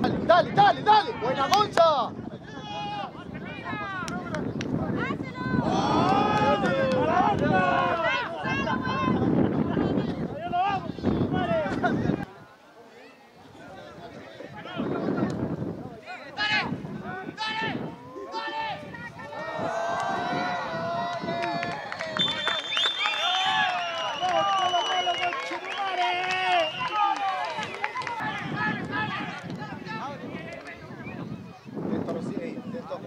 Dale, dale, dale. Buena Gonza.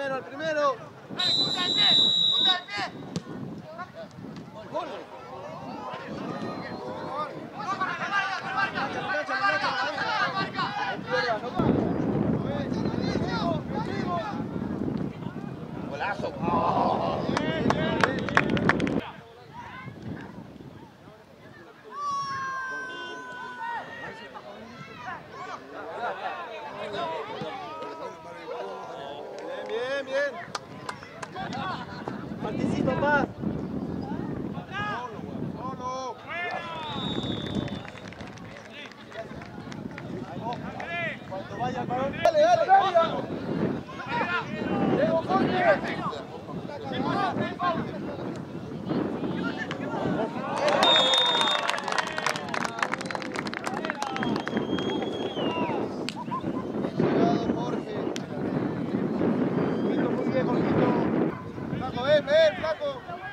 primero, al primero. ¡Gol! bien, bien. Participa más. Cuando vaya el dale, dale. को